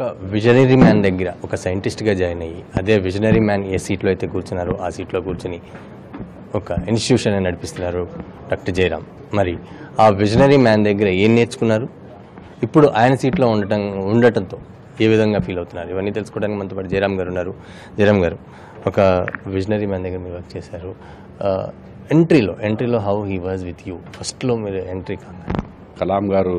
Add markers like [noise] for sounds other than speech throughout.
ఒక visionary man దగ్గర ఒక సైంటిస్ట్గా జాయిన్ అయ్యి అదే విజనరీ మ్యాన్ ఏ సీట్లో అయితే కూర్చున్నారో ఆ సీట్లో కూర్చుని ఒక ఇన్స్టిట్యూషన్ నడిపిస్తున్నారు డాక్టర్ జయరామ్. మరి ఆ విజనరీ మ్యాన్ దగ్గర ఏం నేర్చుకున్నారు? ఇప్పుడు ఆయన సీట్లో ఉండటం ఉండటంతో ఏ విధంగా ఫీల్ అవుతున్నారు? ఇవన్నీ తెలుసుకోవడానికి మనతో పాటు జయరామ్ గారు ఉన్నారు. జయరామ్ గారు ఒక విజనరీ మ్యాన్ దగ్గర మీరు వర్క్ చేశారు. ఎంట్రీలో ఎంట్రీలో how he was with you ఫస్ట్లో మీరు ఎంట్రీ కాగా కలాం గారు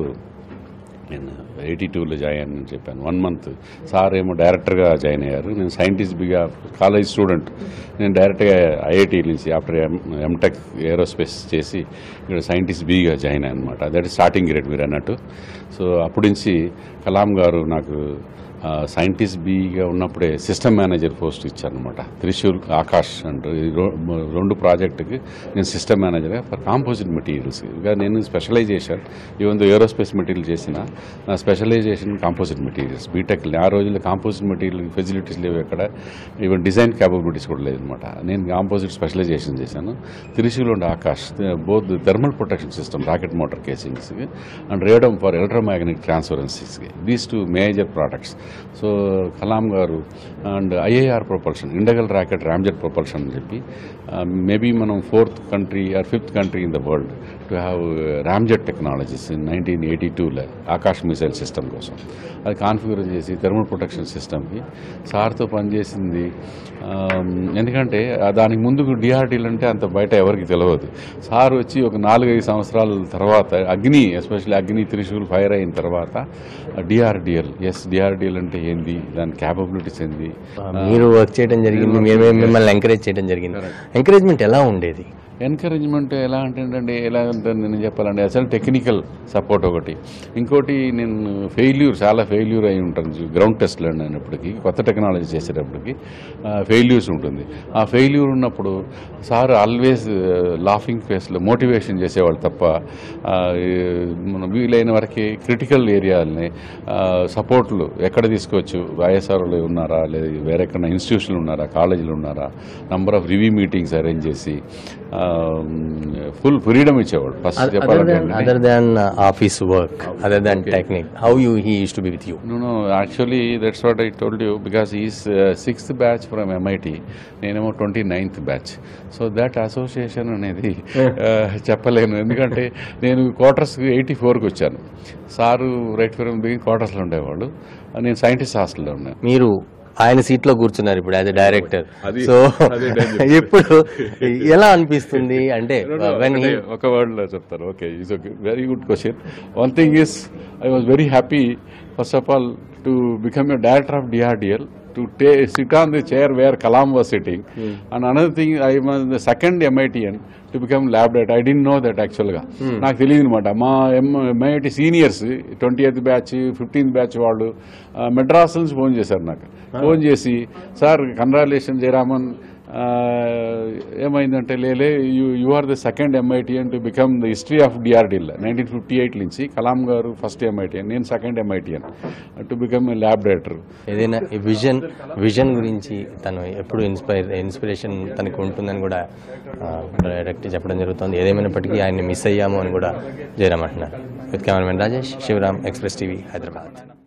నేను ఎయిటీ టూలో జాయిన్ అని చెప్పాను. వన్ మంత్ సార్ ఏమో డైరెక్టర్గా జాయిన్ అయ్యారు. నేను సైంటిస్ట్ బిగా కాలేజ్ స్టూడెంట్. నేను డైరెక్ట్గా ఐఐటి నుంచి ఆఫ్టర్ ఎం ఎంటెక్ ఏరోస్పేస్ చేసి ఇక్కడ సైంటిస్ట్ బిగా జాయిన్ అయ్యాను అనమాట దట్ స్టార్టింగ్ గ్రేడ్ మీరు అన్నట్టు. సో అప్పటి నుంచి కలాం గారు నాకు సైంటిస్ట్ బీగా ఉన్నప్పుడే సిస్టమ్ మేనేజర్ పోస్ట్ ఇచ్చారనమాట త్రిశూల్ ఆకాష్ అంటారు ఈ రెండు ప్రాజెక్టుకి నేను సిస్టమ్ మేనేజర్గా ఫర్ కాంపోజిట్ మెటీరియల్స్. నేను specialisation even though aerospace material చేసిన నా స్పెషలైజేషన్ కాంపోజిట్ మెటీరియల్స్. బీటెక్ ఆ రోజుల్లో కాంపోజిట్ మెటీరియల్ ఫెసిలిటీస్ లేవు ఎక్కడ ఈవెన్ డిజైన్ క్యాపబిలిటీస్ కూడా లేదనమాట నేను కాంపోజిట్ స్పెషలైజేషన్ చేశాను. Trishul and Akash both thermal protection system rocket motor casings and radome for electromagnetic ట్రాన్స్ఫరెన్సీస్కి these two major products. So Kalam garu and IAR propulsion integral rocket ramjet propulsion అని చెప్పి maybe మనం fourth country or fifth country in the world to have ramjet technologies nineteen eighty టూలో Akash missile system కోసం. అది configure చేసి thermal protection సిస్టమ్కి సార్తో పనిచేసింది. ఎందుకంటే దానికి ముందుకు డిఆర్డీలు అంటే అంత బయట ఎవరికి తెలియదు సార్ వచ్చి ఒక నాలుగైదు సంవత్సరాల తర్వాత అగ్ని ఎస్పెషల్లీ అగ్ని త్రిశూల్ ఫైర్ అయిన తర్వాత డిఆర్డిఎల్ ఎస్ డిఆర్డిఎల్ అంటే ఏంది? దాని క్యాపబిలిటీస్ ఏంది? మీరు వర్క్ చేయడం జరిగింది మేము మిమ్మల్ని ఎంకరేజ్ చేయడం జరిగింది. ఎంకరేజ్మెంట్ ఎలా ఉండేది? ఎన్కరేజ్మెంట్ ఎలా అంటే ఎలా అంటే నేను చెప్పాలంటే అసలు టెక్నికల్ సపోర్ట్ ఒకటి. ఇంకోటి నేను ఫెయిల్యూర్ చాలా ఫెయిల్యూర్ అయి ఉంటాను. గ్రౌండ్ టెస్ట్లు అయినప్పటికీ కొత్త టెక్నాలజీ చేసేటప్పటికి ఫెయిల్యూర్స్ ఉంటుంది. ఆ ఫెయిల్యూర్ ఉన్నప్పుడు సార్ ఆల్వేస్ లాఫింగ్ ఫేస్లో మోటివేషన్ చేసేవాళ్ళు తప్ప మనం మన వీలైన వరకు క్రిటికల్ ఏరియాలని సపోర్ట్లు ఎక్కడ తీసుకోవచ్చు? వైఎస్ఆర్లో ఉన్నారా? లేదా వేరే ఎక్కడ ఇన్స్టిట్యూషన్లు ఉన్నారా? కాలేజీలు ఉన్నారా? Number of review meetings arrange చేసి ఫుల్ ఫ్రీడమ్ ఇచ్చేవాడు first other than office work other than technique how you he use to be with you actually, that's what I told you because he's uh, sixth batch from MIT. నేనేమో twenty ninth batch so that association అనేది uh, చెప్పలేను. ఎందుకంటే నేను quarters eighty ఫోర్కి వచ్చాను. Sir right from begin క్వార్టర్స్లో ఉండేవాళ్ళు నేను సైంటిస్ట్ హాస్టల్లో ఉన్నాను. మీరు ఆయన సీట్లో కూర్చున్నారు ఇప్పుడు యాజ్ డైరెక్టర్ సో. ఇప్పుడు ఎలా అనిపిస్తుంది? [laughs] అంటే ఒక వర్డ్లో చెప్తారు okay is okay very good question one thing is I was very happy first of all to become a director of DRDL to టే sit on the chair where Kalam was sitting and another thing I was the second MITian to become lab that I didn't know that యాక్చువల్గా నాకు తెలియదు అనమాట మా MIT seniors twenty eighth batch fifteenth batch వాళ్ళు మెడ్రాస్ నుంచి phone చేశారు నాకు. Phone చేసి సార్ కంగ్రాచులేషన్ జయరామన్ ఏమైందంటే లేలే you you are the second MITian to become the history of DRDL nineteen fifty eight నుంచి కలాం గారు ఫస్ట్ ఎంఐటిఎన్ నేను second MITian to become lab director ఏదైనా విజన్ విజన్ గురించి తను ఎప్పుడు ఇన్స్పైర్ ఇన్స్పిరేషన్ తనకు ఉంటుందని కూడా డైరెక్ట్ చెప్పడం జరుగుతుంది. ఏదేమైనప్పటికీ ఆయన్ని మిస్ అయ్యాము అని కూడా జయరామ్ అంటున్నారు. With cameraman Rajesh Shivaram Express TV Hyderabad